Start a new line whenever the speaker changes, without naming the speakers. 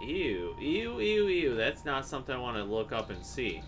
Ew, ew, ew, ew. That's not something I want to look up and see.